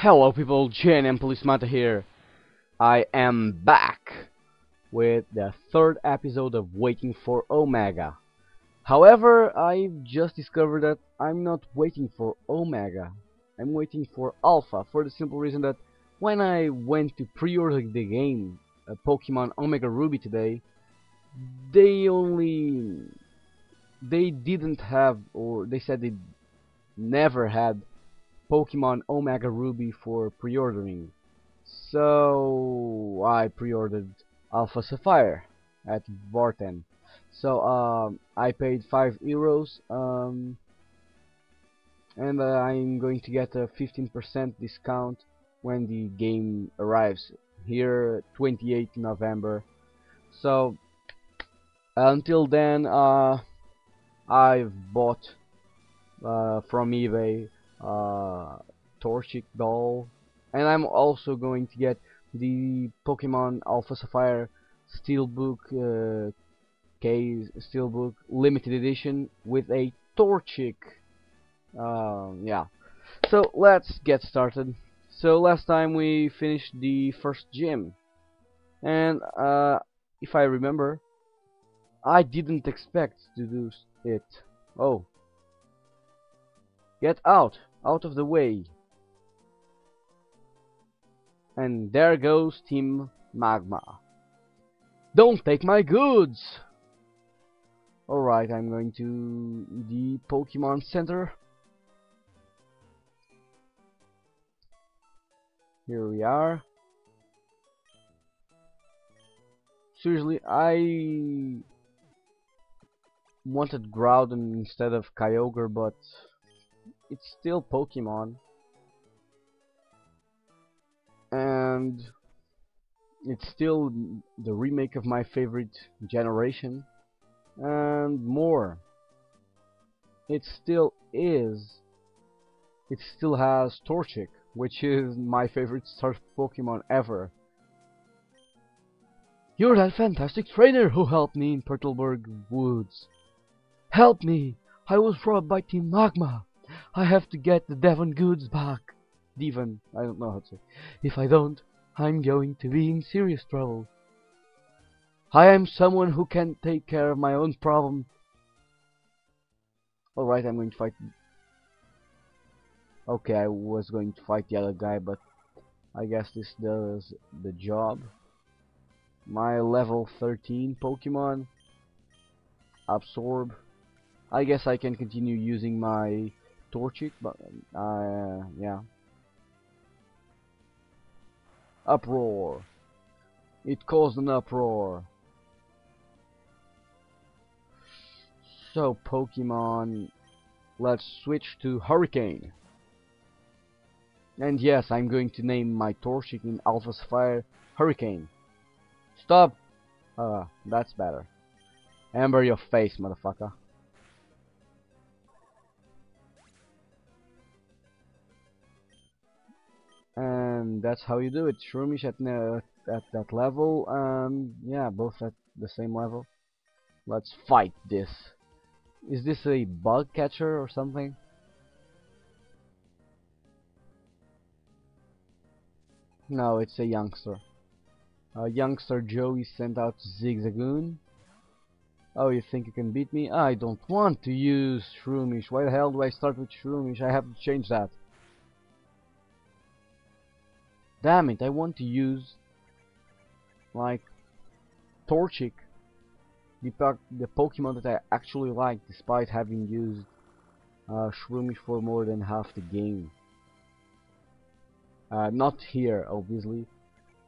Hello people, and Police Mata here. I am back with the third episode of Waiting for Omega. However, I've just discovered that I'm not waiting for Omega. I'm waiting for Alpha for the simple reason that when I went to pre-order the game, uh, Pokemon Omega Ruby today, they only they didn't have or they said they never had Pokemon Omega Ruby for pre-ordering. So I pre-ordered Alpha Sapphire at Worten. So um, I paid 5 euros um, and uh, I'm going to get a 15% discount when the game arrives here 28 November. So until then uh, I've bought uh, from eBay uh, Torchic doll. And I'm also going to get the Pokemon Alpha Sapphire Steelbook uh, case Steelbook limited edition with a Torchic. Um, yeah. So let's get started. So last time we finished the first gym. And uh, if I remember I didn't expect to do it. Oh. Get out out of the way. And there goes Team Magma. Don't take my goods! Alright, I'm going to the Pokemon Center. Here we are. Seriously, I wanted Groudon instead of Kyogre, but it's still Pokemon. And it's still the remake of my favorite generation. And more. It still is. It still has Torchic, which is my favorite start Pokemon ever. You're that fantastic trainer who helped me in Petalburg Woods. Help me! I was robbed by Team Magma. I have to get the Devon goods back. Devon, I don't know how to say. If I don't, I'm going to be in serious trouble. I am someone who can take care of my own problem. Alright, I'm going to fight... Okay, I was going to fight the other guy, but I guess this does the job. My level 13 Pokemon. Absorb. I guess I can continue using my Torchic, but uh, yeah. Uproar. It caused an uproar. So Pokemon, let's switch to Hurricane. And yes, I'm going to name my Torchic in Alpha Sapphire Hurricane. Stop! Uh, that's better. Ember your face, motherfucker. And that's how you do it Shroomish at, at that level and yeah both at the same level let's fight this is this a bug catcher or something no it's a youngster a youngster Joey sent out Zigzagoon Oh, you think you can beat me? I don't want to use Shroomish. Why the hell do I start with Shroomish? I have to change that. Damn it, I want to use like Torchic, the, the Pokemon that I actually like despite having used uh, Shroomish for more than half the game. Uh, not here, obviously.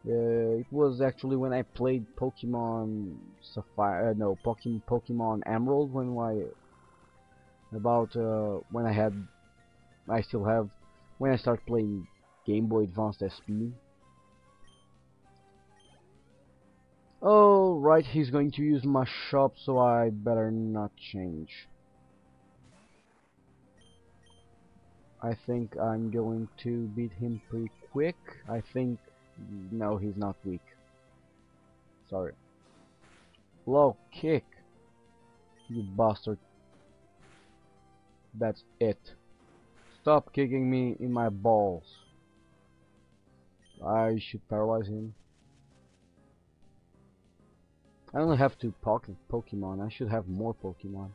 Uh, it was actually when I played Pokemon Sapphire, uh, no, Pokemon, Pokemon Emerald when I about uh, when I had, I still have, when I start playing Game Boy Advanced SP. Oh, right, he's going to use my shop, so I better not change. I think I'm going to beat him pretty quick. I think... No, he's not weak. Sorry. Low kick. You bastard. That's it. Stop kicking me in my balls. I should paralyze him. I only have two pocket Pokemon. I should have more Pokemon.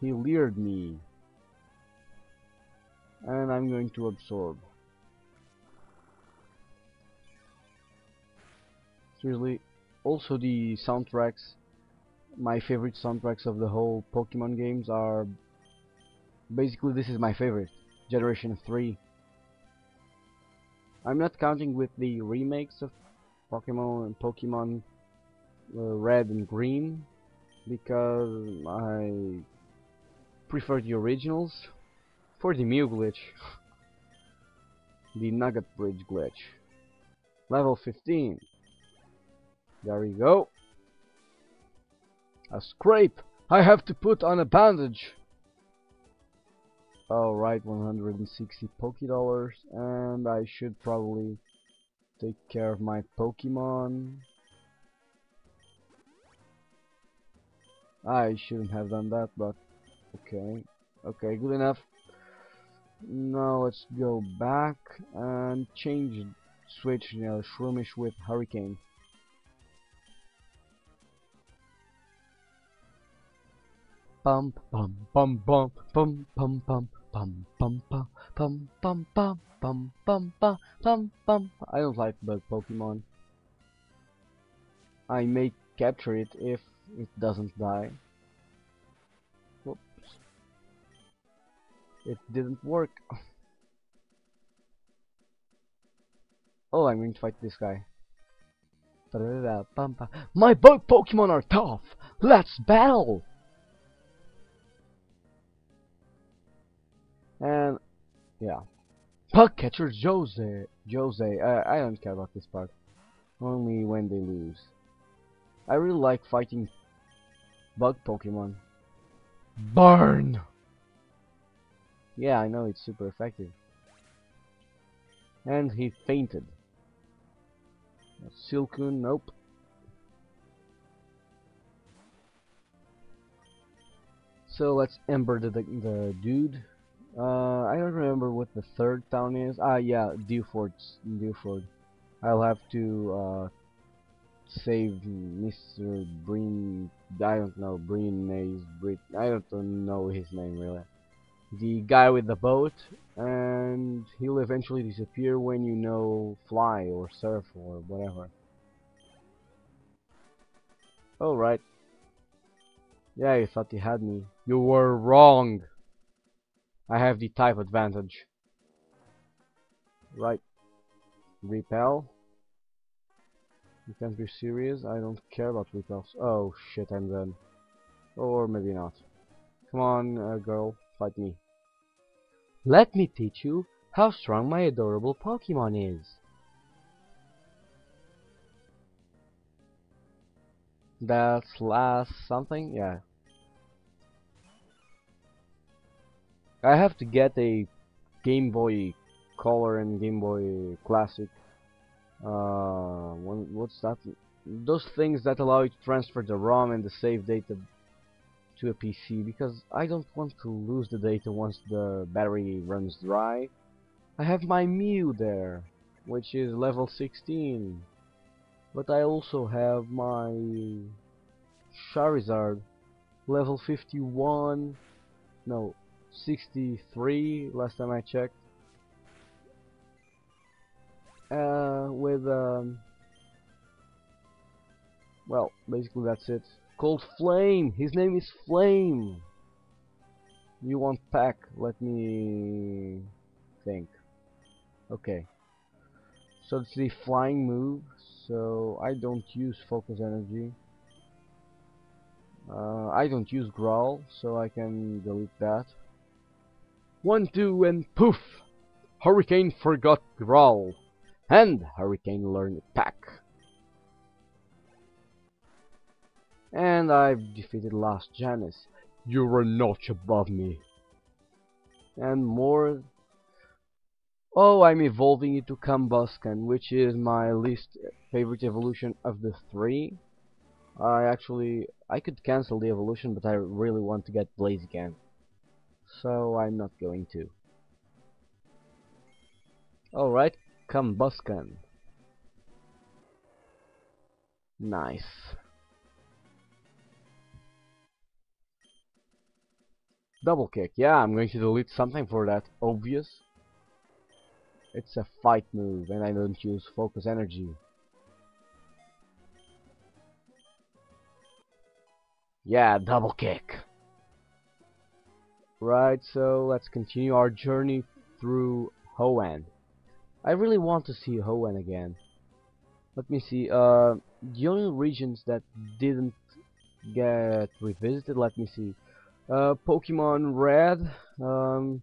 He leered me. And I'm going to absorb. Seriously, also the soundtracks, my favorite soundtracks of the whole Pokemon games are basically this is my favorite, Generation 3. I'm not counting with the remakes of Pokemon and Pokemon uh, Red and Green because I prefer the originals for the Mew glitch. the Nugget Bridge glitch. Level 15. There we go. A scrape! I have to put on a bandage! Alright, 160 Poke Dollars, and I should probably take care of my Pokemon. I shouldn't have done that, but okay. Okay, good enough. Now let's go back and change, switch, you know, Shroomish with Hurricane. Bum bum bum bum bum bum bum bum bum bum bum bum bum bum bum bum bum bum I don't like bug Pokemon. I may capture it if it doesn't die. Whoops. It didn't work. Oh, I'm going to fight this guy. My bug Pokemon are tough! Let's battle! And yeah, puck catcher Jose. Jose. Uh, I don't care about this part. Only when they lose. I really like fighting bug Pokemon. Burn. Yeah, I know it's super effective. And he fainted. Silcoon, nope. So let's ember the, the, the dude. Uh, I don't remember what the third town is. Ah, yeah, Dewford. Dewford. I'll have to uh, save Mr. Breen. I don't know Breen Maze. Brit. I don't know his name really. The guy with the boat, and he'll eventually disappear when you know fly or surf or whatever. Alright. Yeah, you thought you had me. You were wrong. I have the type advantage. Right. Repel. You can't be serious. I don't care about repels. Oh shit, I'm done. Or maybe not. Come on, uh, girl, fight me. Let me teach you how strong my adorable Pokemon is. That's last something? Yeah, I have to get a Game Boy Color and Game Boy Classic. Uh, what's that? Those things that allow you to transfer the ROM and the save data to a PC because I don't want to lose the data once the battery runs dry. I have my Mew there, which is level 16. But I also have my Charizard, level 51. No, 63 last time I checked. Uh, with um, well basically that's it. Called Flame! His name is Flame! You want Peck let me think. Okay. So it's the flying move so I don't use focus energy. Uh, I don't use growl so I can delete that one, two, and poof! Hurricane forgot Growl, and Hurricane learned Peck. And I've defeated Lass Janice. You're a notch above me. And more... Oh, I'm evolving into Combusken, which is my least favorite evolution of the three. I actually... I could cancel the evolution, but I really want to get Blaziken so I'm not going to. Alright, come Combusken. Nice. Double kick. Yeah, I'm going to delete something for that. Obvious. It's a fight move and I don't use focus energy. Yeah, double kick. Right, so let's continue our journey through Hoenn. I really want to see Hoenn again. Let me see, uh, the only regions that didn't get revisited, let me see. Uh, Pokemon Red, um,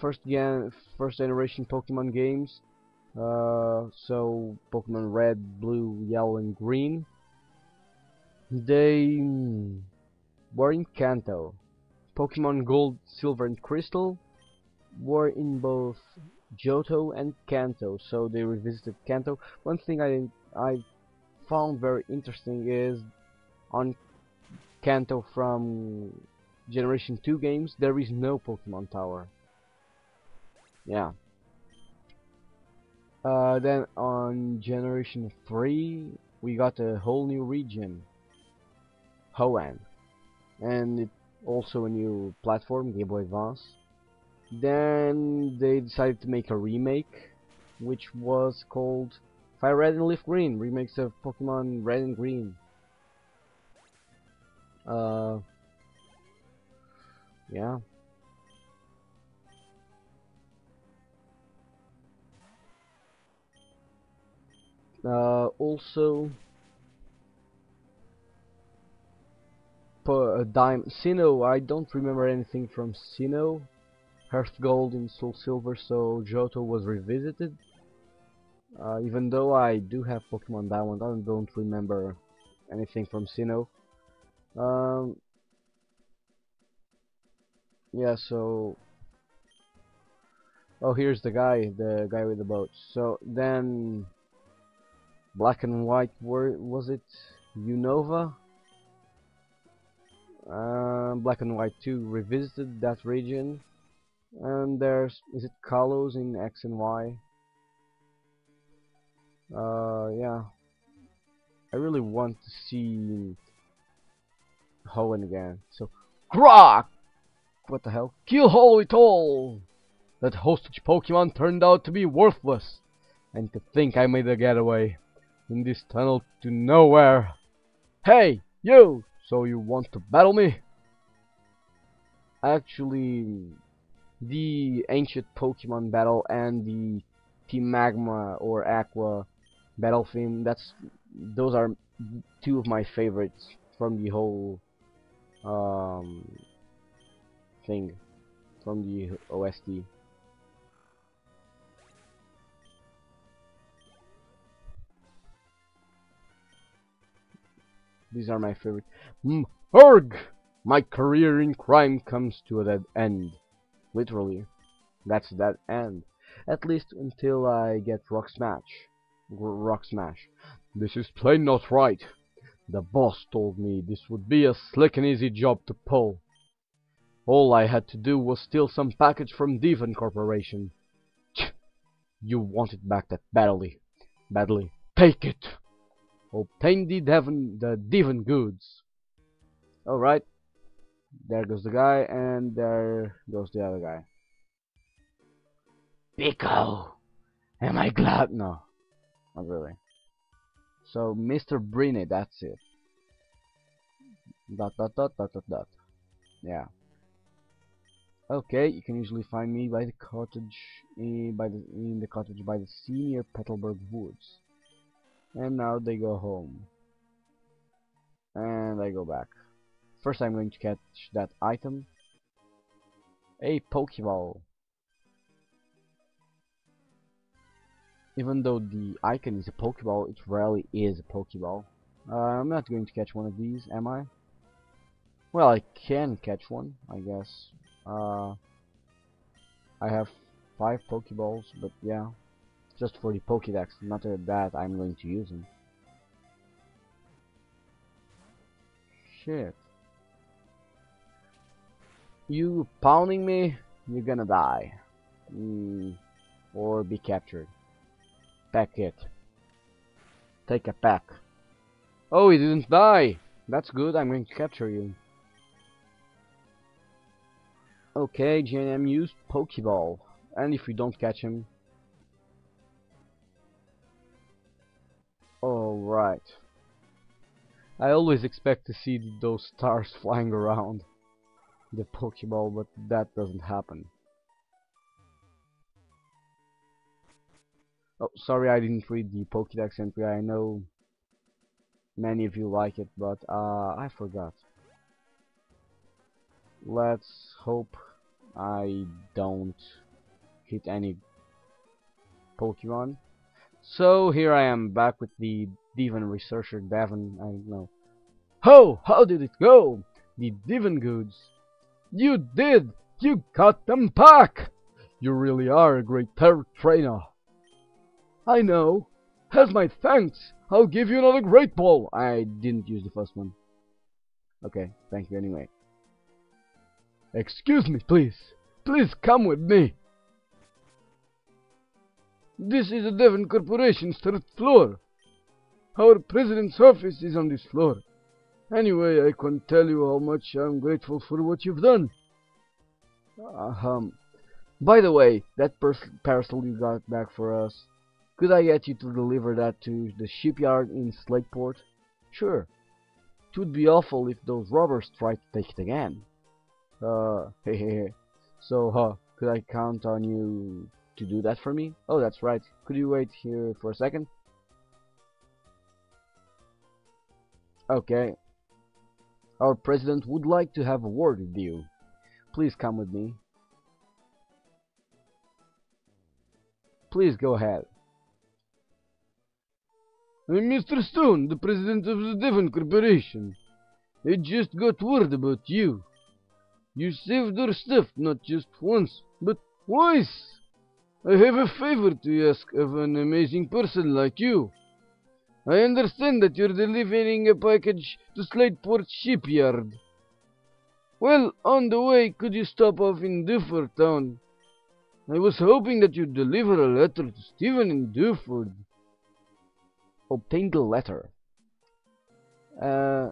first gen, first generation Pokemon games. Uh, so Pokemon Red, Blue, Yellow, and Green. They were in Kanto. Pokemon Gold, Silver, and Crystal were in both Johto and Kanto, so they revisited Kanto. One thing I I found very interesting is on Kanto from Generation 2 games, there is no Pokemon Tower. Yeah. Uh, then on Generation 3, we got a whole new region, Hoenn. And it also a new platform, Game Boy Advance. Then they decided to make a remake, which was called Fire Red and Leaf Green, remakes of Pokemon Red and Green. Uh, yeah. Uh, also, uh, Dime Sinnoh, I don't remember anything from Sinnoh. Hearth Gold and Soul Silver, so Johto was revisited. Uh, even though I do have Pokemon Diamond, I don't remember anything from Sinnoh. Um, yeah, so... Oh, here's the guy, the guy with the boat. So, then... Black and White, were, was it Unova? Uh, Black and White 2 revisited that region. And there's, is it Kalos in X and Y? Uh, yeah. I really want to see Hoenn again. So, Croc! What the hell? Kill Hollow it all! That hostage Pokemon turned out to be worthless. And to think I made a getaway in this tunnel to nowhere. Hey, you! So you want to battle me? Actually, the ancient Pokemon battle and the Team Magma or Aqua battle theme, that's those are two of my favorites from the whole um, thing from the OST. These are my favorite. Mm, Urg! My career in crime comes to a dead end. Literally. That's that end. At least until I get Rock Smash. Rock Smash. This is plain not right. The boss told me this would be a slick and easy job to pull. All I had to do was steal some package from Devon Corporation. You wanted back that badly. Badly. Take it! Obtain the Devon, the Devon goods. Alright. There goes the guy, and there goes the other guy. Peeko! Am I glad? No. Not really. So Mr. Brinny, that's it. Dot dot dot dot dot dot. Yeah. Okay, you can usually find me by the cottage in by the in the cottage by the senior Petalburg Woods. And now they go home. And I go back. First I'm going to catch that item. A Pokeball. even though the icon is a Pokeball, it rarely is a Pokeball. Uh, I'm not going to catch one of these, am I? Well, I can catch one, I guess. Uh, I have five Pokeballs, but yeah, just for the Pokédex, not that I'm going to use them. Shit. You pounding me? You're gonna die. Mm, or be captured. Peck it. Take a peck. Oh, he didn't die! That's good, I'm going to capture you. Okay, JNM used Pokeball. And if we don't catch him... Alright. I always expect to see those stars flying around the Pokeball, but that doesn't happen. Oh, sorry I didn't read the Pokédex entry. I know many of you like it, but uh, I forgot. Let's hope I don't hit any Pokemon. So here I am back with the Devon researcher Devon. I don't know. Ho! How did it go? The Devon goods. You did! You got them back! You really are a great trainer. I know. As my thanks, I'll give you another great ball. I didn't use the first one. Okay, thank you anyway. Excuse me, please. Please come with me. This is the Devon Corporation's third floor. Our president's office is on this floor. Anyway, I can't tell you how much I'm grateful for what you've done. Uh, um, by the way, that parcel you got back for us, could I get you to deliver that to the shipyard in Slateport? Sure. It would be awful if those robbers tried to take it again. Uh, hey, hey, hey. So, uh, could I count on you to do that for me? Oh, that's right. Could you wait here for a second? Okay. Our president would like to have a word with you. Please come with me. Please go ahead. Uh, Mr. Stone, the president of the Devon Corporation. I just got word about you. You saved our stuff not just once, but twice. I have a favor to ask of an amazing person like you. I understand that you're delivering a package to Slateport Shipyard. Well, on the way, could you stop off in Dewford Town? I was hoping that you'd deliver a letter to Steven in Dewford obtained the letter. Uh,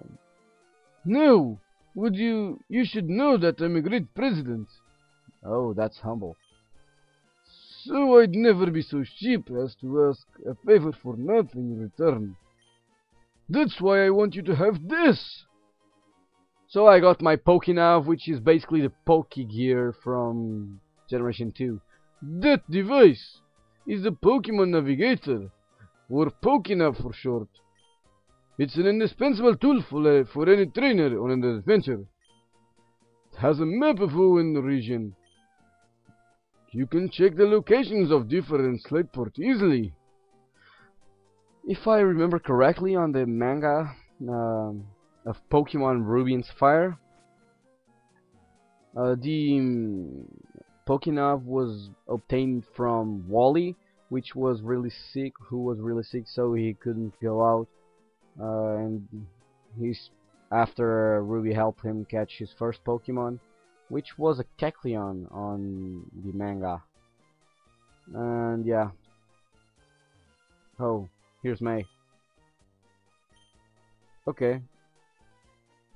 no! Would you... You should know that I'm a great president. Oh, that's humble. So I'd never be so cheap as to ask a favor for nothing in return. That's why I want you to have this! So I got my Pokénav, which is basically the Pokégear from Generation 2. That device is the Pokemon Navigator or Pokénav for short. It's an indispensable tool for, uh, for any trainer on an adventure. It has a map of Hoenn region. You can check the locations of different Slateport easily. If I remember correctly on the manga uh, of Pokemon Ruby and Sapphire, uh, the um, Pokénav was obtained from Wally which was really sick, who was really sick, so he couldn't go out. Uh, and he's after Ruby helped him catch his first Pokemon, which was a Kecleon on the manga. And yeah. Oh, here's May. Okay.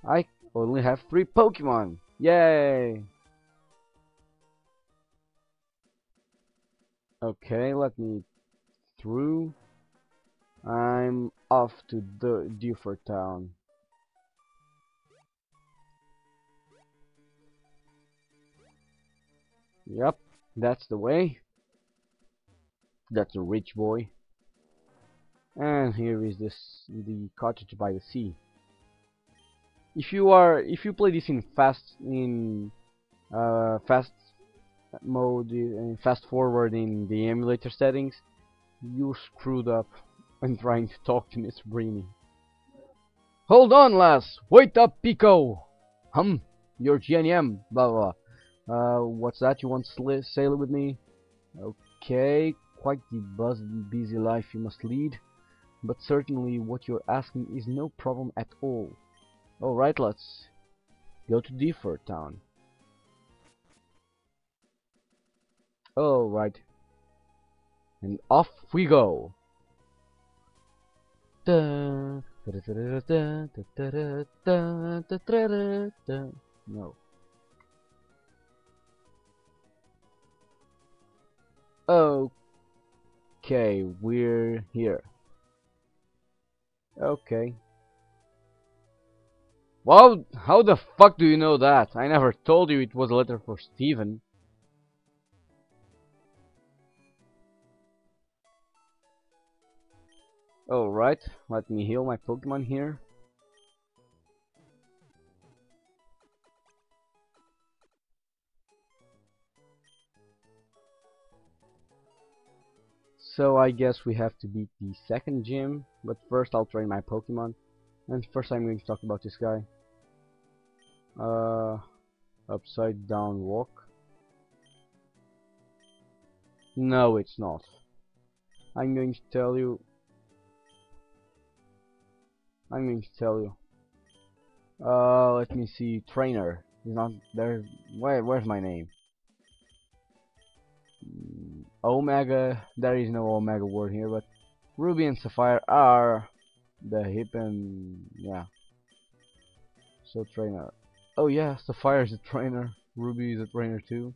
I only have three Pokemon. Yay! Okay, let me through. I'm off to the Dewford town. Yep, that's the way. That's a rich boy. And here is this the cottage by the sea. If you are if you play this in fast in uh, fast mode and fast forward in the emulator settings, you screwed up when trying to talk to Miss Breamy. Hold on, lass! Wait up, Peeko! Hum, you're GNM, blah blah. Uh, what's that? You want to sail with me? Okay, quite the busy life you must lead. But certainly what you're asking is no problem at all. Alright, let's go to Dewford Town. Alright. And off we go. No. Okay, we're here. Okay. Well, how the fuck do you know that? I never told you it was a letter for Steven. Alright, let me heal my Pokemon here. So I guess we have to beat the second gym, but first I'll train my Pokemon. And first I'm going to talk about this guy. Uh, upside down walk. No, it's not. I'm going to tell you. I'm going to tell you. Uh, let me see. Trainer. He's not there. Where? Where's my name? Omega, there is no Omega word here, but Ruby and Sapphire are the hip and yeah. So trainer. Oh yeah, Sapphire is a trainer. Ruby is a trainer too.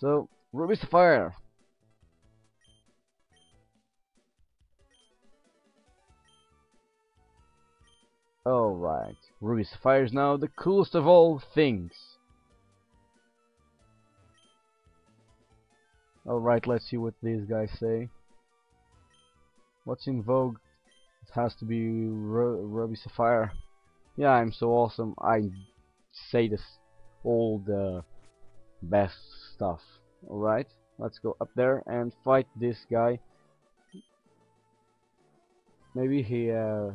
So Ruby Sapphire. Alright, Ruby Sapphire is now the coolest of all things. Alright, let's see what these guys say. What's in vogue? It has to be Ru Ruby Sapphire. Yeah, I'm so awesome. I say this all the best stuff. Alright, let's go up there and fight this guy. Maybe he, uh,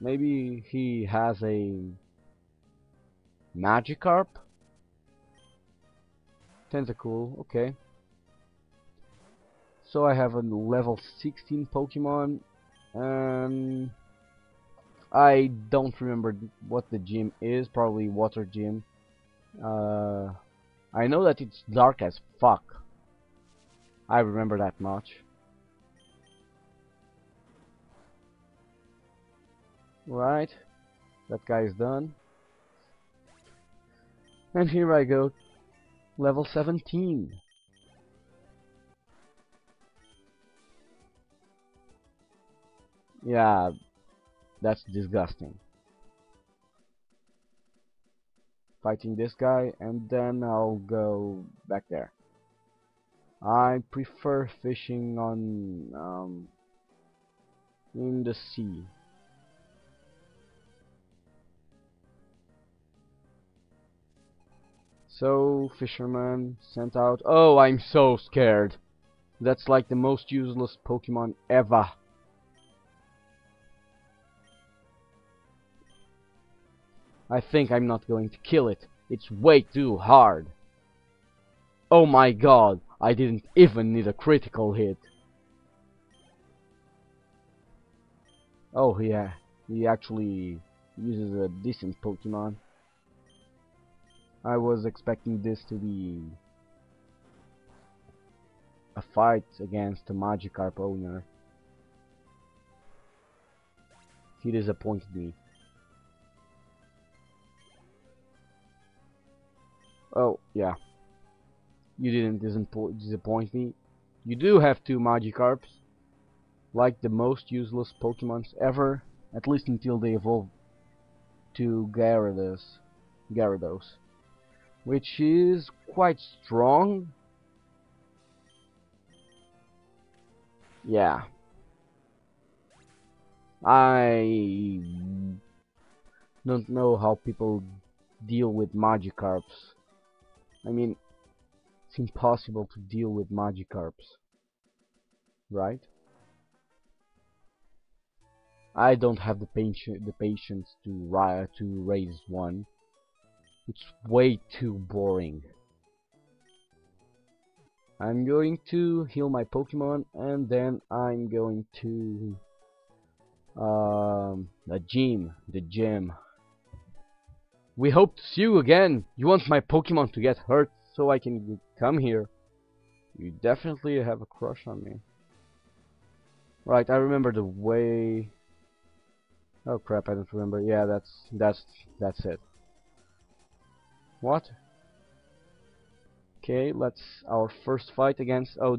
maybe he has a Magikarp? Tentacool, okay. So I have a level 16 Pokemon. Um, I don't remember what the gym is. Probably Water Gym. Uh, I know that it's dark as fuck. I remember that much. Right. That guy is done. And here I go. Level 17. Yeah, that's disgusting. Fighting this guy and then I'll go back there. I prefer fishing on um, in the sea. So, fisherman sent out. Oh, I'm so scared. That's like the most useless Pokemon ever. I think I'm not going to kill it. It's way too hard. Oh my god, I didn't even need a critical hit. Oh yeah, uh, he actually uses a decent Pokemon. I was expecting this to be a fight against a Magikarp owner. He disappointed me. Oh, yeah. You didn't disappoint me. You do have two Magikarps. Like the most useless Pokemons ever. At least until they evolve to Gyarados. Gyarados. Which is quite strong. Yeah. I don't know how people deal with Magikarps. I mean, it's impossible to deal with Magikarps. Right? I don't have the, patience the patience to, to raise one. It's way too boring. I'm going to heal my Pokemon and then I'm going to um, the gym, the gym. We hope to see you again. You want my Pokemon to get hurt so I can come here. You definitely have a crush on me. Right, I remember the way... Oh crap, I don't remember. Yeah, that's that's that's it. What? Okay, let's our first fight against. Oh,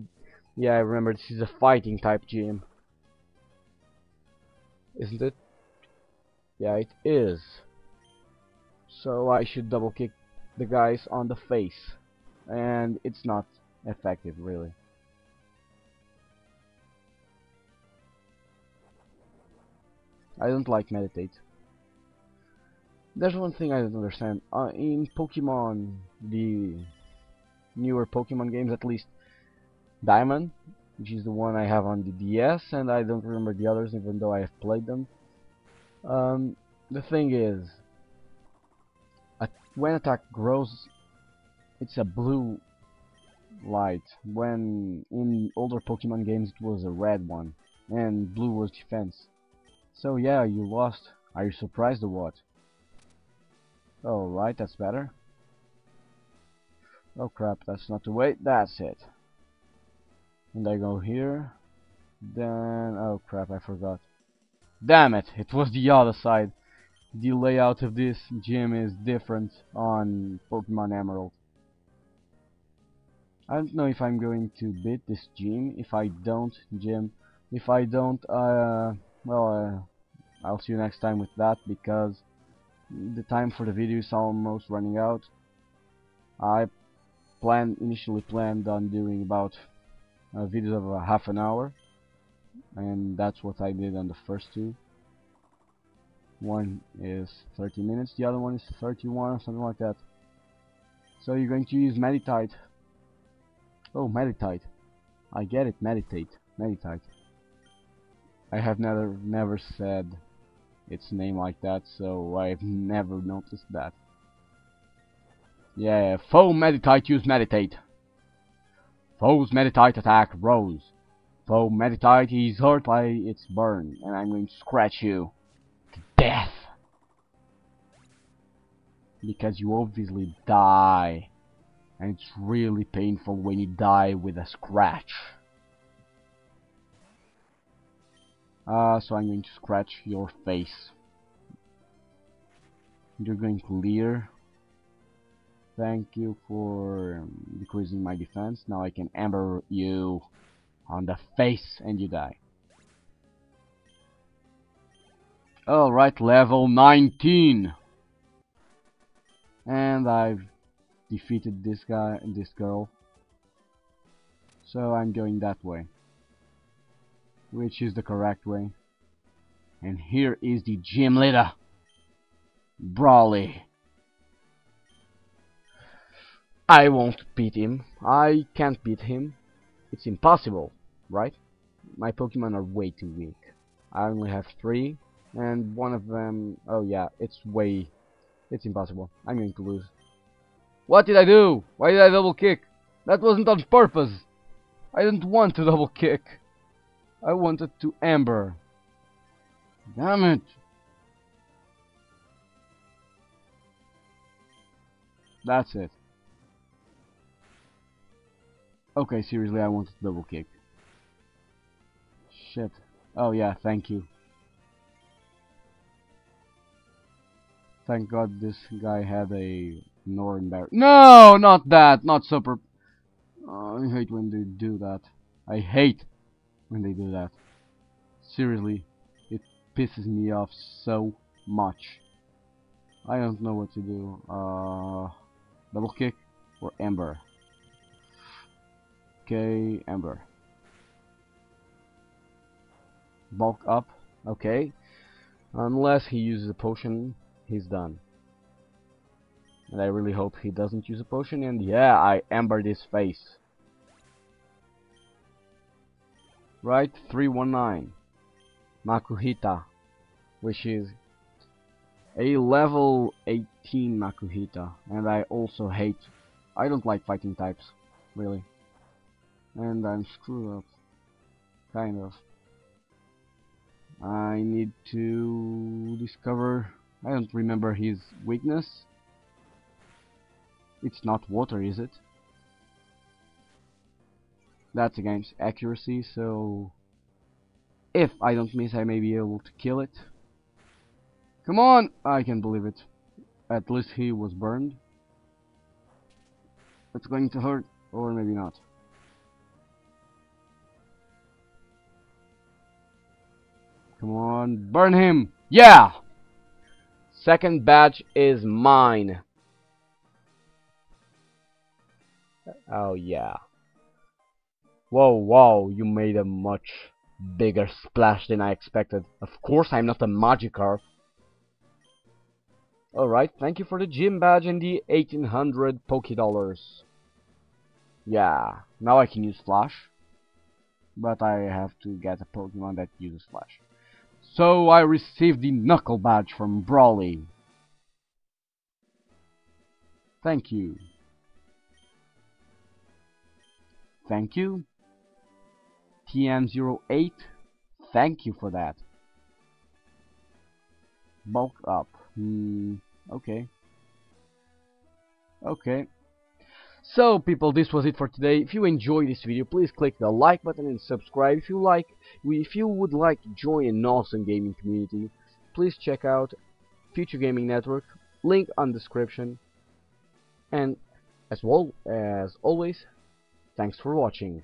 yeah, I remember. This is a fighting type gym, isn't it? Yeah, it is. So I should double kick the guys on the face, and it's not effective really. I don't like meditate. There's one thing I don't understand. Uh, in Pokemon, the newer Pokemon games, at least Diamond, which is the one I have on the DS, and I don't remember the others, even though I have played them. Um, the thing is, when attack grows, it's a blue light. When in older Pokemon games, it was a red one, and blue was defense. So yeah, you lost. Are you surprised or what? Oh, right, that's better. Oh crap, that's not the way. That's it. And I go here. Then, oh crap, I forgot. Damn it, it was the other side. The layout of this gym is different on Pokemon Emerald. I don't know if I'm going to beat this gym. If I don't, gym. If I don't, uh, well, uh, I'll see you next time with that because the time for the video is almost running out. I planned initially planned on doing about a video of a half an hour and that's what I did on the first two. One is 30 minutes, the other one is 31 or something like that. So you're going to use Meditite. Oh, Meditite. I get it, meditate, Meditite. I have never never said its name like that, so I've never noticed that. Yeah, foe meditite use meditate. Foes meditite attack rose. Foe meditite is hurt by its burn, and I'm going to scratch you death. Because you obviously die. And it's really painful when you die with a scratch. Uh, so I'm going to scratch your face. You're going to clear. Thank you for decreasing my defense. Now I can ember you on the face and you die. Alright, level 19! And I've defeated this guy and this girl. So I'm going that way which is the correct way. And here is the gym leader, Brawly. I won't beat him. I can't beat him. It's impossible, right? My Pokemon are way too weak. I only have three, and one of them... Oh yeah, it's way... It's impossible. I'm going to lose. What did I do? Why did I double kick? That wasn't on purpose. I didn't want to double kick. I wanted to ember. Damn it. That's it. Okay, seriously, I wanted to double kick. Shit. Oh yeah, thank you. Thank God this guy had a Barrier. No, not that, not super. Oh, I hate when they do that. I hate when they do that. Seriously, it pisses me off so much. I don't know what to do. Uh, double kick or Ember? Okay, Ember. Bulk up. Okay. Unless he uses a potion, he's done. And I really hope he doesn't use a potion. And yeah, I embered his face. right 319 Makuhita which is a level 18 Makuhita and I also hate I don't like fighting types really and I'm screwed up kind of I need to discover I don't remember his weakness. It's not water is it? That's against accuracy, so if I don't miss I may be able to kill it. Come on! I can believe it. At least he was burned. It's going to hurt or maybe not. Come on burn him! Yeah second badge is mine oh yeah whoa whoa you made a much bigger splash than I expected of course I'm not a Magikarp Alright, thank you for the gym badge and the 1800 Poke Dollars. Yeah, now I can use Flash. But I have to get a Pokemon that uses Flash. So I received the Knuckle badge from Brawly. Thank you. Thank you. TM08, thank you for that. Bulk up. Hmm, okay. Okay. So people, this was it for today. If you enjoyed this video, please click the like button and subscribe. If you like, if you would like to join an awesome gaming community, please check out Future Gaming Network, link on description. And as well as always, thanks for watching.